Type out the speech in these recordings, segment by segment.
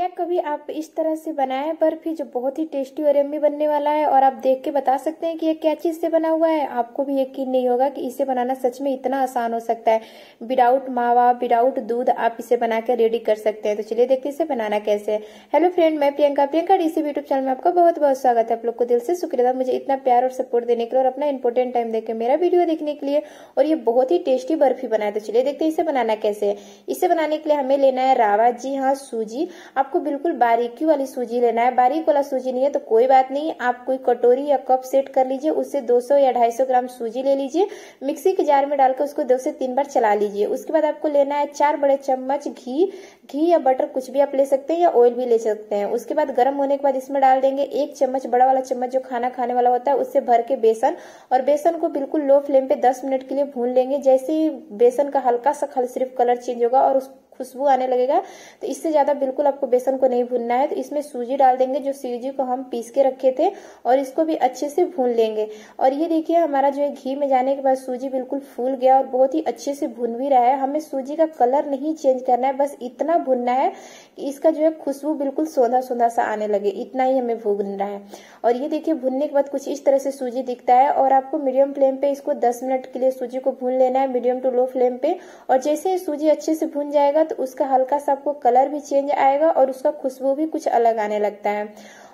क्या कभी आप इस तरह से बनाए बर्फ़ी जो बहुत ही टेस्टी और यम्मी बनने वाला है, और आप देख के बता सकते हैं कि ये क्या चीज़ से बना हुआ है? आपको भी यकीन नहीं होगा कि इसे बनाना सच में इतना आसान हो सकता है। विदाउट मावा विदाउट दूध, आप इसे बना के रेडी कर सकते हैं। तो चलिए देखते हैं इसे बनाना कैसे हेलो फ्रेंड मैं Priyanka Priyanka DC YouTube channel में आपका बहुत बहुत स्वागत है। आप लोग को दिल से शुक्रिया। मुझे इतना प्यार और सपोर्ट देने के लिए और अपना इंपोर्टेंट टाइम देकर मेरा वीडियो देखने के लिए, और ये बहुत ही टेस्टी बर्फ़ी बनाए तो चलिए देखते हैं इसे बनाना कैसे है। इसे बनाने के लिए हमें लेना है रावा। जी हाँ सूजी। आपको बिल्कुल बारीकी वाली सूजी लेना है। बारीक वाला सूजी नहीं है तो कोई बात नहीं, आप कोई कटोरी या कप सेट कर लीजिए, उससे 200 या 250 ग्राम सूजी ले लीजिए, मिक्सी के जार में डालकर उसको दो से तीन बार चला लीजिए। उसके बाद आपको लेना है चार बड़े चम्मच घी घी या बटर कुछ भी आप ले सकते हैं या ऑयल भी ले सकते हैं। उसके बाद गर्म होने के बाद इसमें डाल देंगे एक चम्मच, बड़ा वाला चम्मच जो खाना खाने वाला होता है, उससे भर के बेसन। और बेसन को बिल्कुल लो फ्लेम पे दस मिनट के लिए भून लेंगे। जैसे ही बेसन का हल्का सा खल, सिर्फ़ कलर चेंज होगा और उस खुशबू आने लगेगा। तो इससे ज़्यादा बिल्कुल आपको बेसन को नहीं भूनना है। तो इसमें सूजी डाल देंगे, जो सूजी को हम पीस के रखे थे, और इसको भी अच्छे से भून लेंगे। और ये देखिए, हमारा जो है घी में जाने के बाद सूजी बिल्कुल फूल गया और बहुत ही अच्छे से भून भी रहा है। हमें सूजी का कलर नहीं चेंज करना है, बस इतना भूनना है कि इसका जो है खुशबू बिल्कुल सौंधा सौंधा सा आने लगे। इतना ही हमें भूनना है। और ये देखिए, भूनने के बाद कुछ इस तरह से सूजी दिखता है। और आपको मीडियम फ्लेम पे इसको 10 मिनट के लिए सूजी को भून लेना है, मीडियम टू लो फ्लेम पे। और जैसे ही सूजी अच्छे से भून जाएगा तो उसका हल्का सा आपको कलर भी चेंज आएगा और उसका खुशबू भी कुछ अलग आने लगता है।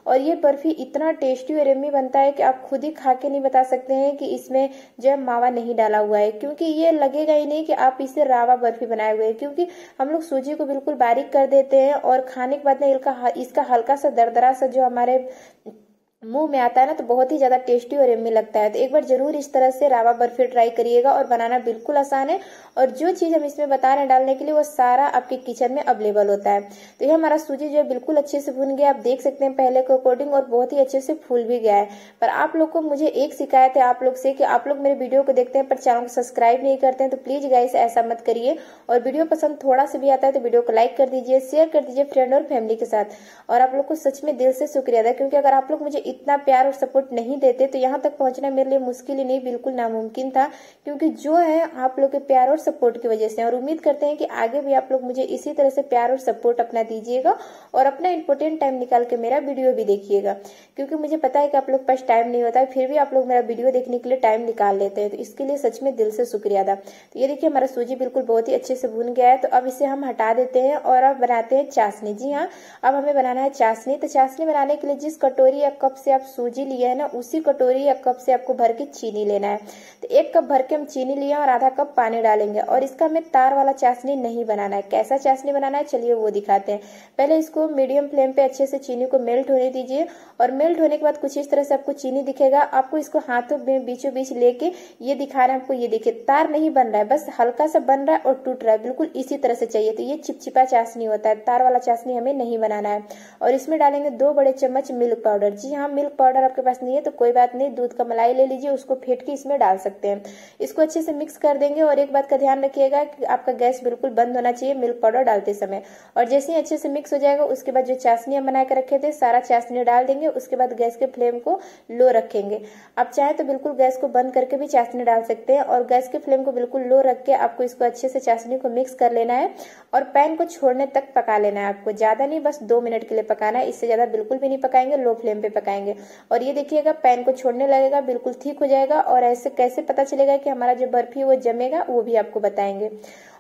और ये बर्फ़ी इतना टेस्टी और यम्मी बनता है कि आप खुद ही खा के नहीं बता सकते हैं कि इसमें जो है मावा नहीं डाला हुआ है, क्योंकि ये लगेगा ही नहीं कि आप इसे रावा बर्फ़ी बनाए हुए हैं, क्योंकि हम लोग सूजी को बिल्कुल बारीक कर देते हैं और खाने के बाद में इसका हल्का सा दरदरा सा जो हमारे मुँह में आता है ना तो बहुत ही ज़्यादा टेस्टी और यम्मी लगता है। तो एक बार ज़रूर इस तरह से रावा बर्फ़ी ट्राई करिएगा और बनाना बिल्कुल आसान है। और जो चीज़ हम इसमें बता रहे हैं डालने के लिए, वो सारा आपके किचन में अवेलेबल होता है। तो ये हमारा सूजी जो है, बिल्कुल अच्छे से भून गया। आप देख सकते हैं पहले के अकॉर्डिंग और बहुत ही अच्छे से फूल भी गया है। पर आप लोग को मुझे एक शिकायत है आप लोग से कि आप लोग मेरे वीडियो को देखते हैं, पर चैनल को सब्सक्राइब नहीं करते हैं तो प्लीज़ गाइस ऐसा मत करिए। और वीडियो पसंद थोड़ा सा भी आता है तो वीडियो को लाइक कर दीजिए शेयर कर दीजिए फ्रेंड और फैमिली के साथ। और आप लोग को सच में दिल से शुक्रिया था क्योंकि अगर आप लोग मुझे इतना प्यार और सपोर्ट नहीं देते तो यहाँ तक पहुँचना मेरे लिए मुश्किल ही नहीं, बिल्कुल नामुमकिन था, क्योंकि जो है आप लोग के प्यार और सपोर्ट की वजह से और उम्मीद करते हैं कि आगे भी आप लोग मुझे इसी तरह से प्यार और सपोर्ट अपना दीजिएगा और अपना इंपोर्टेंट टाइम निकाल के मेरा वीडियो भी देखिएगा, क्योंकि मुझे पता है कि आप लोग पास टाइम नहीं होता है, फिर भी आप लोग मेरा वीडियो देखने के लिए टाइम निकाल लेते हैं। तो इसके लिए सच में दिल से शुक्रिया था तो ये देखिए, हमारा सूजी बिल्कुल बहुत ही अच्छे से भून गया है तो अब इसे हम हटा देते हैं और अब बनाते हैं चाशनी। जी हाँ अब हमें बनाना है चाशनी। तो चाशनी बनाने के लिए जिस कटोरी या कप से आप सूजी लिए है ना, उसी कटोरी या कप से आपको भर के चीनी लेना है। तो एक कप भर के हम चीनी लिए और आधा कप पानी डालेंगे और इसका हमें तार वाला चाशनी नहीं बनाना है। कैसा चाशनी बनाना है? चलिए वो दिखाते हैं। पहले इसको मीडियम फ्लेम पे अच्छे से चीनी को मेल्ट होने दीजिए और मेल्ट होने के बाद कुछ इस तरह से आपको चीनी दिखेगा। आपको इसको हाथों में बीचों बीच लेके ये दिखा रहे हैं आपको, ये देखिए, तार नहीं बन रहा है, बस हल्का सा बन रहा है और टूट रहा है। बिल्कुल इसी तरह से चाहिए। तो ये चिपचिपा चाशनी होता है, तार वाला चाशनी हमें नहीं बनाना है। और इसमें डालेंगे दो बड़े चम्मच मिल्क पाउडर। जी हाँ मिल्क पाउडर आपके पास नहीं है तो कोई बात नहीं, दूध का मलाई ले लीजिए, उसको फेंट के इसमें डाल सकते हैं। इसको अच्छे से मिक्स कर देंगे और एक बात का ध्यान रखिएगा कि आपका गैस बिल्कुल बंद होना चाहिए मिल्क पाउडर डालते समय। और जैसे ही अच्छे से मिक्स हो जाएगा, उसके बाद जो चाशनी हम बना के रखे थे, सारा चाशनी डाल देंगे, उसके बाद गैस के फ्लेम को लो रखेंगे। आप चाहे तो बिल्कुल गैस को बंद करके भी चाशनी डाल सकते हैं और गैस के फ्लेम को बिल्कुल लो रख के आपको इसको अच्छे से चाशनी को मिक्स कर लेना है और पैन को छोड़ने तक पका लेना है आपको। ज़्यादा नहीं, बस दो मिनट के लिए पकाना है, इससे ज़्यादा बिल्कुल भी नहीं पकाएँगे लो फ्लेम पे पकाएँगे। और ये देखिएगा पैन को छोड़ने लगेगा, बिल्कुल ठीक हो जाएगा। और ऐसे कैसे पता चलेगा कि हमारा जो बर्फ़ी वो जमेगा, वो भी आपको बताएँगे।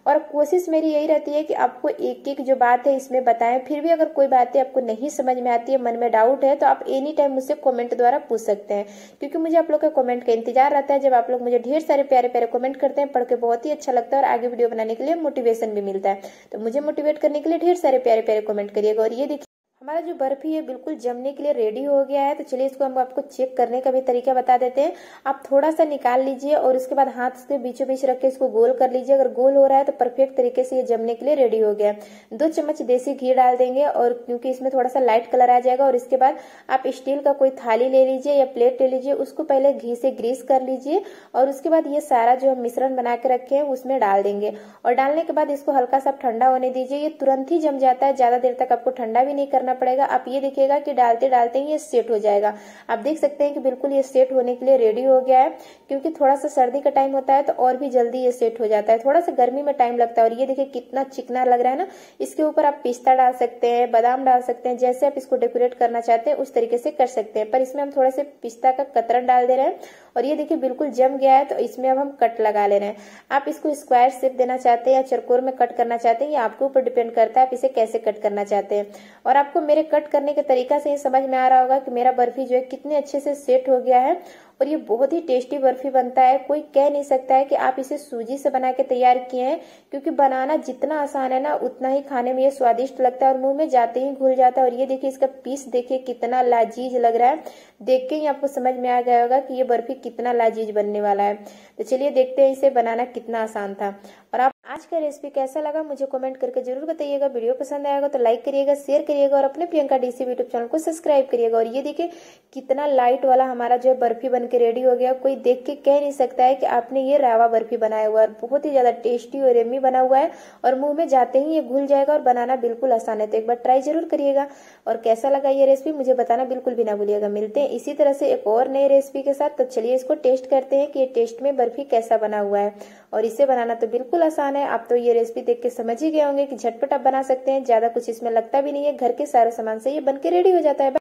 और कोशिश मेरी यही रहती है कि आपको एक एक जो बात है, इसमें बताएँ। फिर भी अगर कोई बातें आपको नहीं समझ में आती है, मन में डाउट है तो आप एनी टाइम मुझसे कमेंट द्वारा पूछ सकते हैं। क्योंकि मुझे आप लोग का कमेंट का इंतज़ार रहता है। जब आप लोग मुझे ढेर सारे प्यारे प्यारे कमेंट करते हैं, पढ़ के बहुत ही अच्छा लगता है और आगे वीडियो बनाने के लिए मोटिवेशन भी मिलता है। तो मुझे मोटिवेट करने के लिए ढेर सारे प्यारे प्यारे कमेंट करिएगा। और ये देखिए हमारा जो बर्फ़ी है बिल्कुल जमने के लिए रेडी हो गया है। तो चलिए इसको हम आपको चेक करने का भी तरीका बता देते हैं। आप थोड़ा सा निकाल लीजिए और उसके बाद हाथ से बीचों बीच रख के इसको गोल कर लीजिए। अगर गोल हो रहा है तो परफेक्ट तरीके से ये जमने के लिए रेडी हो गया है। दो चम्मच देसी घी डाल देंगे और क्योंकि इसमें थोड़ा सा लाइट कलर आ जाएगा और इसके बाद आप स्टील का कोई थाली ले लीजिए या प्लेट ले लीजिए। उसको पहले घी से ग्रीस कर लीजिए और उसके बाद ये सारा जो हम मिश्रण बना के रखे हैं, उसमें डाल देंगे। और डालने के बाद इसको हल्का सा ठंडा होने दीजिए। ये तुरंत ही जम जाता है, ज़्यादा देर तक आपको ठंडा भी नहीं करना पड़ेगा। आप ये देखिएगा कि डालते डालते ही ये सेट हो जाएगा। आप देख सकते हैं कि बिल्कुल ये सेट होने के लिए रेडी हो गया है, क्योंकि थोड़ा सा सर्दी का टाइम होता है तो और भी जल्दी ये सेट हो जाता है। थोड़ा सा गर्मी में टाइम लगता है और ये देखिए कितना चिकना लग रहा है ना। इसके ऊपर आप पिस्ता डाल सकते हैं, बादाम डाल सकते हैं, जैसे आप इसको डेकोरेट करना चाहते हैं, उस तरीके से कर सकते हैं। पर इसमें हम थोड़ा से पिस्ता का कतरन डाल दे रहे हैं और ये देखिए बिल्कुल जम गया है तो इसमें अब हम कट लगा ले रहे हैं। आप इसको स्क्वायर शेप देना चाहते हैं या चरकोर में कट करना चाहते हैं, ये आपके ऊपर डिपेंड करता है आप इसे कैसे कट करना चाहते हैं। और आपको मेरे कट करने के तरीका से ये समझ में आ रहा होगा कि मेरा बर्फ़ी जो है कितने अच्छे से सेट हो गया है और ये बहुत ही टेस्टी बर्फ़ी बनता है। कोई कह नहीं सकता है कि आप इसे सूजी से बना के तैयार किए हैं, क्योंकि बनाना जितना आसान है ना, उतना ही खाने में ये स्वादिष्ट लगता है और मुँह में जाते ही घुल जाता है। और ये देखिए, इसका पीस देखिए, कितना लाजीज लग रहा है। देख के ही आपको समझ में आ गया होगा कि ये बर्फ़ी कितना लाजीज बनने वाला है। तो चलिए देखते हैं इसे बनाना कितना आसान था। और आप आज का रेसिपी कैसा लगा मुझे कमेंट करके ज़रूर बताइएगा। वीडियो पसंद आएगा तो लाइक करिएगा शेयर करिएगा और अपने प्रियंका डीसी यूट्यूब चैनल को सब्सक्राइब करिएगा। और ये देखिए, कितना लाइट वाला हमारा जो है बर्फ़ी बन के रेडी हो गया। कोई देख के कह नहीं सकता है कि आपने ये रावा बर्फ़ी बनाया हुआ है। बहुत ही ज़्यादा टेस्टी और रेमी बना हुआ है और मुँह में जाते ही ये घुल जाएगा और बनाना बिल्कुल आसान है। तो एक बार ट्राई ज़रूर करिएगा। और कैसा लगा ये रेसिपी मुझे बताना बिल्कुल भी ना भूलिएगा। मिलते हैं इसी तरह से एक और नई रेसिपी के साथ। तो चलिए इसको टेस्ट करते हैं कि ये टेस्ट में बर्फ़ी कैसा बना हुआ है। और इसे बनाना तो बिल्कुल आसान है। आप तो ये रेसिपी देख के समझ ही गए होंगे कि झटपट आप बना सकते हैं। ज़्यादा कुछ इसमें लगता भी नहीं है। घर के सारे सामान से ये बनके रेडी हो जाता है।